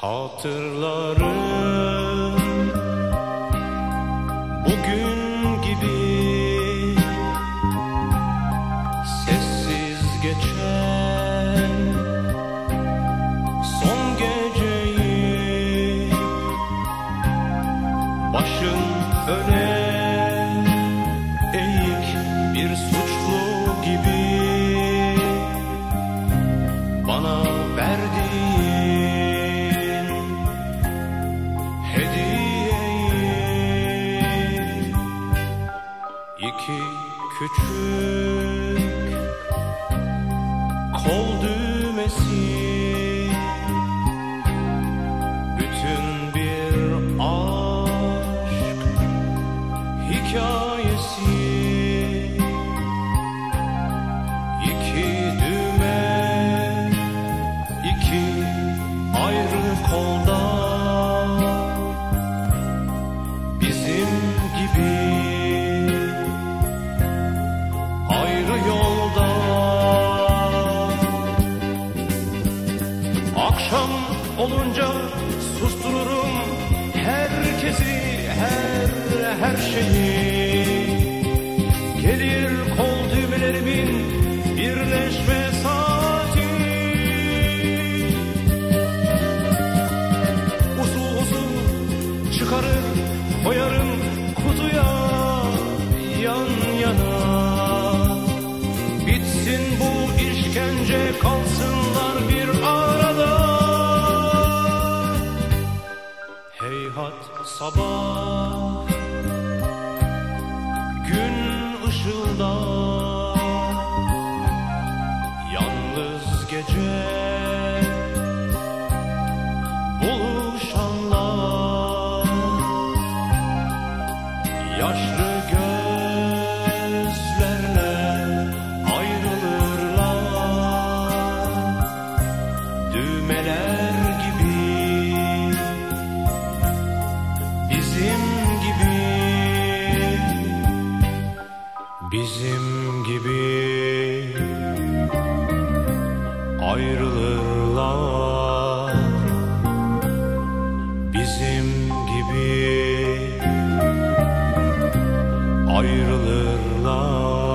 Hatırlarım. Olunca sustururum herkesi her her şeyi. Gelir kol düğmelerimin birleşme saati. Usul usul çıkarır koyarım kutuya yan yana. Bitsin bu işkence kalsınlar Bizim gibi. Ayrılırlar Bizim gibi. Ayrılırlar